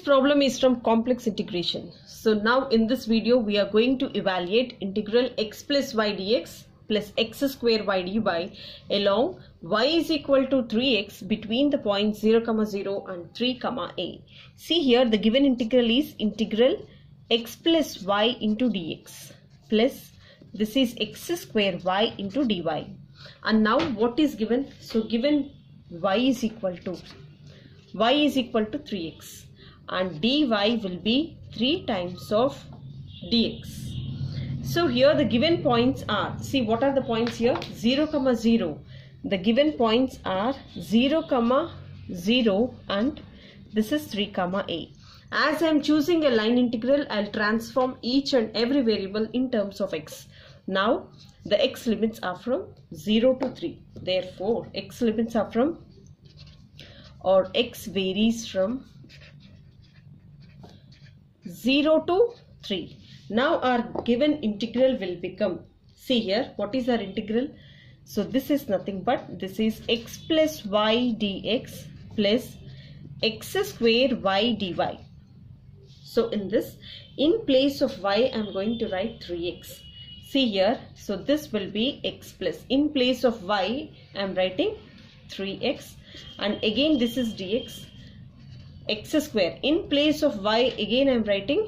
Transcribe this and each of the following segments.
Next problem is from complex integration. So now in this video we are going to evaluate integral x plus y dx plus x square y dy along y is equal to 3x between the points 0 comma 0 and 3 comma a. See here the given integral is integral x plus y into dx plus this is x square y into dy and now what is given so given y is equal to y is equal to 3x and dy will be 3 times of dx. So here the given points are see what are the points here? 0 comma 0 the given points are 0 comma 0 and this is 3 comma a. As I am choosing a line integral I'll transform each and every variable in terms of x. Now the x limits are from 0 to 3 therefore x limits are from or x varies from 0 to 3 now our given integral will become see here what is our integral? So this is nothing but this is x plus y dx plus x square y dy. So in this in place of y i'm going to write 3x see here so this will be x plus. In place of y i'm writing 3x and again this is dx x square. In place of y again I am writing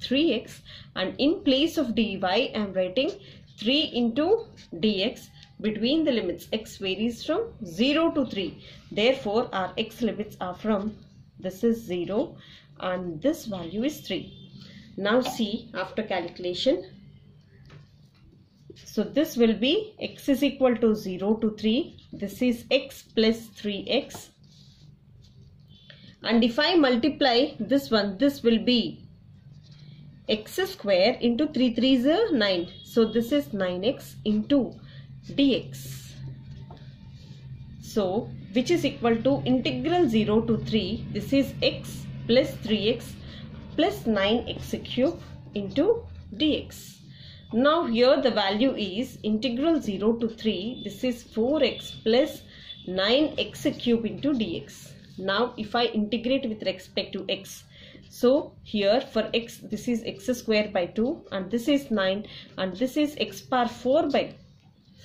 3x and in place of dy I am writing 3 into dx between the limits. X varies from 0 to 3 therefore our x limits are from this is 0 and this value is 3 now see after calculation so this will be x is equal to 0 to 3 this is x plus 3x and if I multiply this one this will be x square into 3 3 is 9 so this is 9x into dx. So which is equal to integral 0 to 3 this is x plus 3x plus 9x cube into dx. Now here the value is integral 0 to 3 this is 4x plus 9x cube into dx now if I integrate with respect to x so here for x this is x square by 2 and this is 9 and this is x power 4 by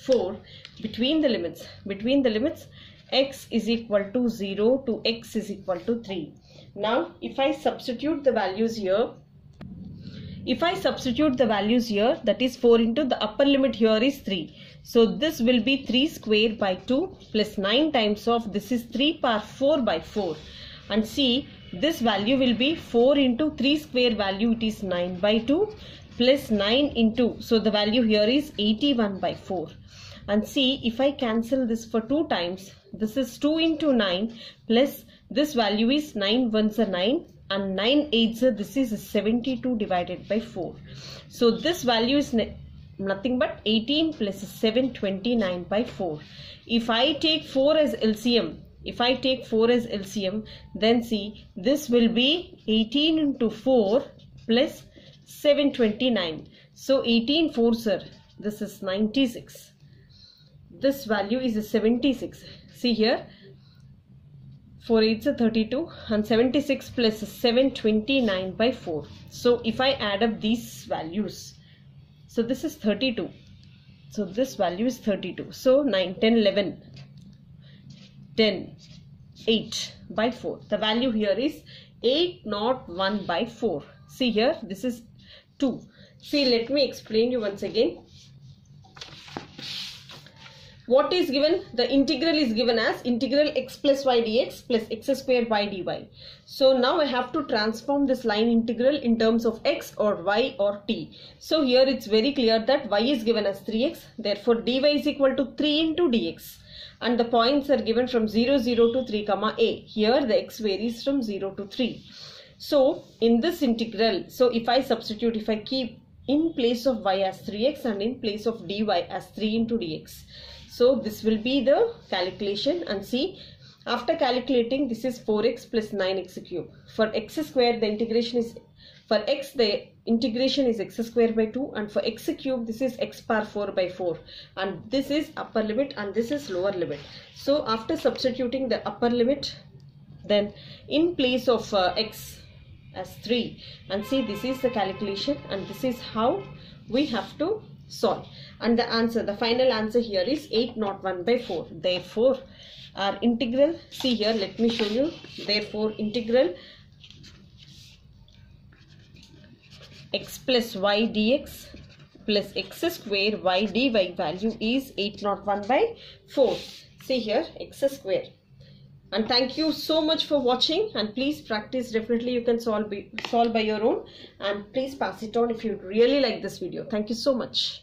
4 between the limits. Between the limits x is equal to 0 to x is equal to 3 now if I substitute the values here if I substitute the values here that is 4 into the upper limit here is 3 so this will be 3 square by 2 plus 9 times of this is 3 power 4 by 4 and see this value will be 4 into 3 square value it is 9 by 2 plus 9 into so the value here is 81 by 4 and see if I cancel this for 2 times this is 2 into 9 plus this value is 9 ones are 9 and 9 eighths this is 72 divided by 4 so this value is nothing but 18 plus 7 29 by 4 if I take 4 as LCM if I take 4 as LCM then see this will be 18 into 4 plus 729 so 18 4 sir this is 96 this value is 76 see here 4 8 is 32 and 76 plus 729 by 4 so if I add up these values so this is 32 so this value is 32 so 9 10 11 10 8 by 4 the value here is 8 not 1 by 4 see here this is 2 see let me explain you once again what is given? The integral is given as integral x plus y dx plus x square y dy. So now i have to transform this line integral in terms of x or y or t. So here it's very clear that y is given as 3x therefore dy is equal to 3 into dx. And the points are given from 0 0 to 3 comma a. Here the x varies from 0 to 3 so in this integral so if i substitute if i keep in place of y as 3x and in place of dy as 3 into dx so this will be the calculation and see after calculating this is 4x plus 9x cube. For x square the integration is for x the integration is x square by 2 and for x cube this is x power 4 by 4 and this is upper limit and this is lower limit. So after substituting the upper limit then in place of uh, x as 3 and see this is the calculation and this is how we have to solve and the answer the final answer here is 8 not 1 by 4 therefore our integral see here let me show you. Therefore integral x plus y dx plus x square y dy value is 8 not 1 by 4 see here x square. And thank you so much for watching. And please practice. Definitely you can solve solve by your own. And please pass it on if you really like this video. Thank you so much